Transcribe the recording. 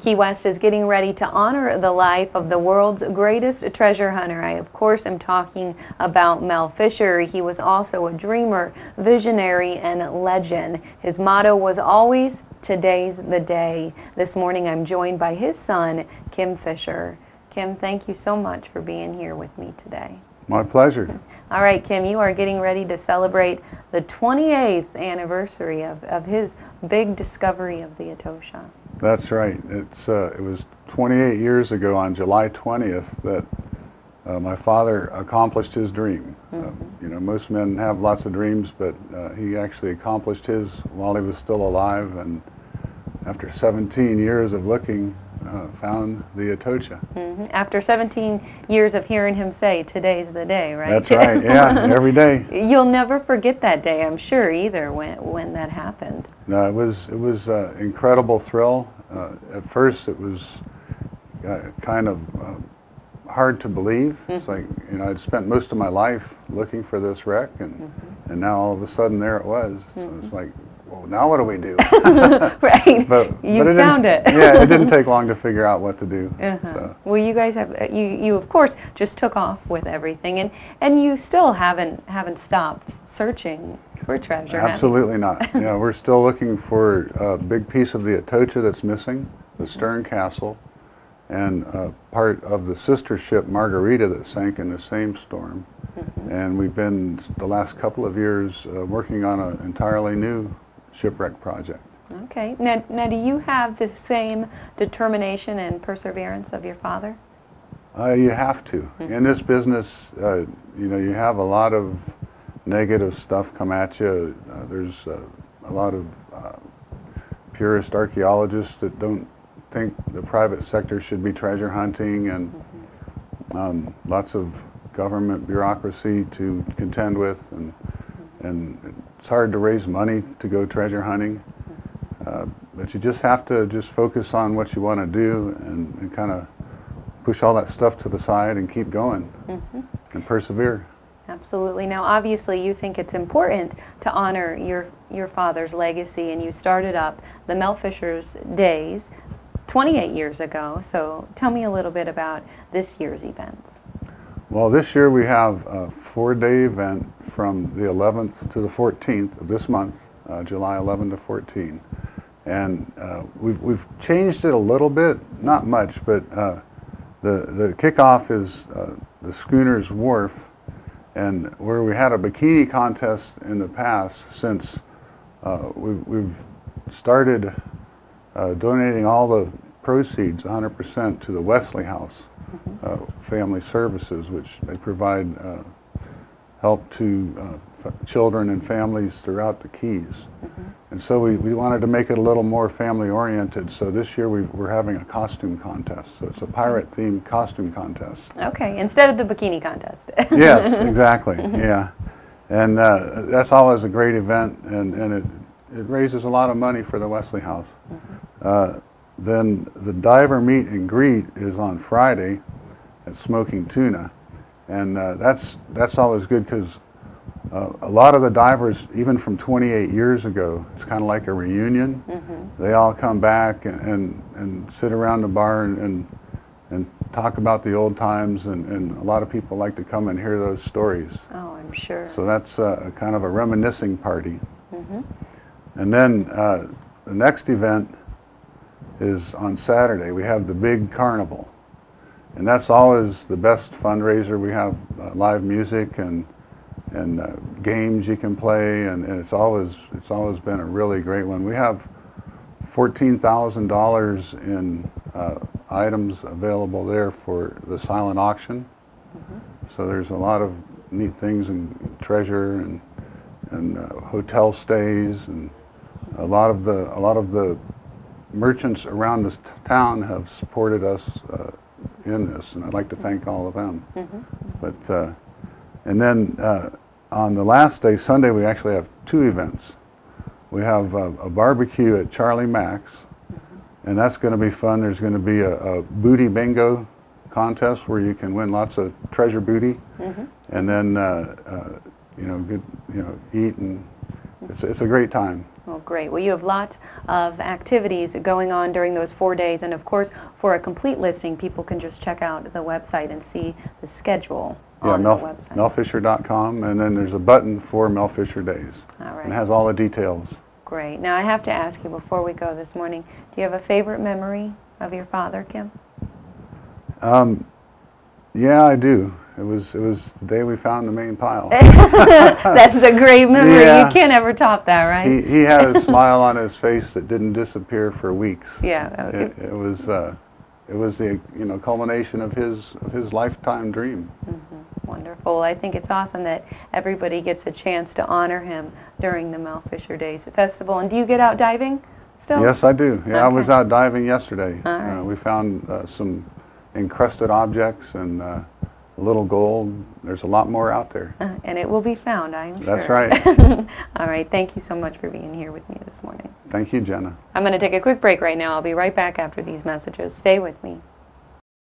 Key West is getting ready to honor the life of the world's greatest treasure hunter. I, of course, am talking about Mel Fisher. He was also a dreamer, visionary, and legend. His motto was always, Today's the day. This morning, I'm joined by his son, Kim Fisher. Kim, thank you so much for being here with me today. My pleasure. All right, Kim, you are getting ready to celebrate the 28th anniversary of, of his big discovery of the Atocha. That's right. It's uh, it was 28 years ago on July 20th that uh, my father accomplished his dream. Mm -hmm. uh, mm-hmm. you know, most men have lots of dreams, but uh, he actually accomplished his while he was still alive. And after 17 years of looking, uh, found the Atocha. Mm -hmm. After 17 years of hearing him say, "Today's the day," right? That's right. Yeah, every day. You'll never forget that day, I'm sure, either when when that happened. No, it was it was an uh, incredible thrill. Uh, at first, it was uh, kind of uh, hard to believe. Mm -hmm. It's like you know, I'd spent most of my life looking for this wreck, and mm -hmm. and now all of a sudden there it was. So it's mm-hmm. like well, now what do we do? right. But, you but it found it. yeah, it didn't take long to figure out what to do. Uh -huh. so. Well, you guys have you you of course just took off with everything, and and you still haven't haven't stopped searching for treasure. Absolutely not. yeah, we're still looking for a big piece of the Atocha that's missing, the Stern Castle, and part of the sister ship Margarita that sank in the same storm. Mm -hmm. And we've been the last couple of years uh, working on an entirely new shipwreck project. Okay. Now, now, do you have the same determination and perseverance of your father? Uh, you have to. Mm -hmm. In this business, uh, you know, you have a lot of negative stuff come at you. Uh, there's uh, a lot of uh, purist archaeologists that don't think the private sector should be treasure hunting and mm -hmm. um, lots of government bureaucracy to contend with and. And it's hard to raise money to go treasure hunting, uh, but you just have to just focus on what you want to do and, and kind of push all that stuff to the side and keep going mm -hmm. and persevere. Absolutely. Now, obviously, you think it's important to honor your, your father's legacy, and you started up the Mel Fisher's Days 28 years ago. So tell me a little bit about this year's events. Well, this year we have a four-day event from the 11th to the 14th of this month, uh, July 11 to 14. And uh, we've, we've changed it a little bit, not much, but uh, the, the kickoff is uh, the Schooner's Wharf, and where we had a bikini contest in the past, since uh, we've, we've started uh, donating all the proceeds, 100%, to the Wesley House uh, family services, which they provide uh, help to uh, children and families throughout the Keys. Mm -hmm. And so we, we wanted to make it a little more family oriented. So this year we, we're having a costume contest. So it's a pirate themed costume contest. Okay, instead of the bikini contest. yes, exactly. Yeah. And uh, that's always a great event, and, and it, it raises a lot of money for the Wesley House. Mm -hmm. Then the diver meet and greet is on Friday at Smoking Tuna. And uh, that's, that's always good because uh, a lot of the divers, even from 28 years ago, it's kind of like a reunion. Mm -hmm. They all come back and, and, and, sit around the bar and, and, and talk about the old times. And, and, a lot of people like to come and hear those stories. Oh, I'm sure. So that's uh, a kind of a reminiscing party. Mm -hmm. And then uh, the next event is on Saturday. We have the big carnival. And that's always the best fundraiser. We have uh, live music and and uh, games you can play, and, and, it's always it's always been a really great one. We have fourteen thousand dollars in uh, items available there for the silent auction. Mm -hmm. So there's a lot of neat things and treasure and and uh, hotel stays and a lot of the a lot of the merchants around this town have supported us uh, in this, and I'd like to thank all of them. Mm -hmm. But uh, and then uh, on the last day, Sunday, we actually have two events. We have a, a barbecue at Charlie Mack's, mm -hmm. and that's going to be fun. There's going to be a, a, booty bingo contest where you can win lots of treasure booty, mm -hmm. and then uh, uh, you know, good, you know, eat and it's, it's a great time. Great. Well, you have lots of activities going on during those four days. And of course, for a complete listing, people can just check out the website and see the schedule Yeah, on Mel, the website. melfisher.com, and then there's a button for Mel Fisher Days. All And it has all the details. Great. Now, I have to ask you before we go this morning do you have a favorite memory of your father, Kim? Um, yeah, I do. It was, it was the day we found the main pile. That's a great memory. Yeah. You can't ever top that, right? He, he had a smile on his face that didn't disappear for weeks. yeah. It, it was, uh, it was the you know culmination of his of his lifetime dream. Wonderful. I think it's awesome that everybody gets a chance to honor him during the Mel Fisher Days Festival. And do you get out diving still? Yes, I do. Yeah, I was out diving yesterday. All right. Uh, we found uh, some encrusted objects and uh, little gold. There's a lot more out there. Uh, And it will be found, I'm sure. That's right. All right. Thank you so much for being here with me this morning. Thank you, Jenna. I'm going to take a quick break right now. I'll be right back after these messages. Stay with me.